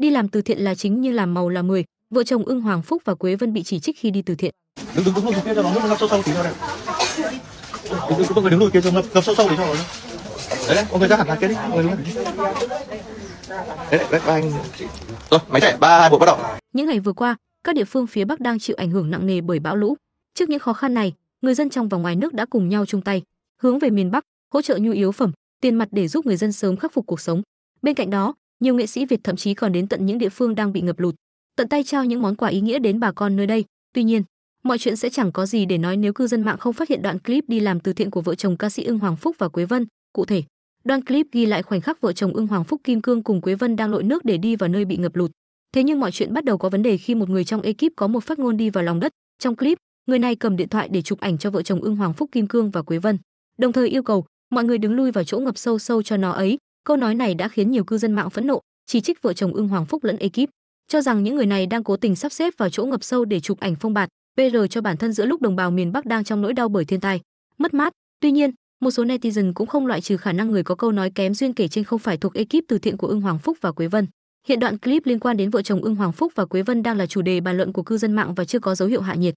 Đi làm từ thiện là chính như làm màu là 10, vợ chồng Ưng Hoàng Phúc và Quế Vân bị chỉ trích khi đi từ thiện. Đứng đứng đứng lùi kia cho nó ngập sâu sâu tí cho này. Đứng đứng mọi người đứng lùi kia cho ngập ngập sâu sâu tí cho nó. Đấy đấy, mọi người ra hẳn hàng kia đi, mọi người đứng Đấy đấy, đấy, ba anh. Rồi, máy chạy, ba hai một bắt đầu. Những ngày vừa qua, các địa phương phía Bắc đang chịu ảnh hưởng nặng nề bởi bão lũ. Trước những khó khăn này, người dân trong và ngoài nước đã cùng nhau chung tay, hướng về miền Bắc, hỗ trợ nhu yếu phẩm, tiền mặt để giúp người dân sớm khắc phục cuộc sống. Bên cạnh đó, nhiều nghệ sĩ Việt thậm chí còn đến tận những địa phương đang bị ngập lụt, tận tay trao những món quà ý nghĩa đến bà con nơi đây. Tuy nhiên, mọi chuyện sẽ chẳng có gì để nói nếu cư dân mạng không phát hiện đoạn clip đi làm từ thiện của vợ chồng ca sĩ Ưng Hoàng Phúc và Quế Vân. Cụ thể, đoạn clip ghi lại khoảnh khắc vợ chồng Ưng Hoàng Phúc Kim Cương cùng Quế Vân đang lội nước để đi vào nơi bị ngập lụt. Thế nhưng mọi chuyện bắt đầu có vấn đề khi một người trong ekip có một phát ngôn đi vào lòng đất. Trong clip, người này cầm điện thoại để chụp ảnh cho vợ chồng Ưng Hoàng Phúc Kim Cương và Quế Vân, đồng thời yêu cầu mọi người đứng lui vào chỗ ngập sâu sâu cho nó ấy. Câu nói này đã khiến nhiều cư dân mạng phẫn nộ, chỉ trích vợ chồng Ưng Hoàng Phúc lẫn ekip, cho rằng những người này đang cố tình sắp xếp vào chỗ ngập sâu để chụp ảnh phong bạt, PR cho bản thân giữa lúc đồng bào miền Bắc đang trong nỗi đau bởi thiên tai, mất mát. Tuy nhiên, một số netizen cũng không loại trừ khả năng người có câu nói kém duyên kể trên không phải thuộc ekip từ thiện của Ưng Hoàng Phúc và Quế Vân. Hiện đoạn clip liên quan đến vợ chồng Ưng Hoàng Phúc và Quế Vân đang là chủ đề bàn luận của cư dân mạng và chưa có dấu hiệu hạ nhiệt.